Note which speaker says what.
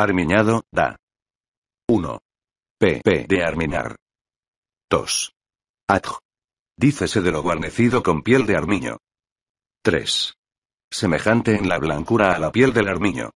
Speaker 1: Armiñado, da. 1. PP de arminar. 2. Adj. Dícese de lo guarnecido con piel de armiño. 3. Semejante en la blancura a la piel del armiño.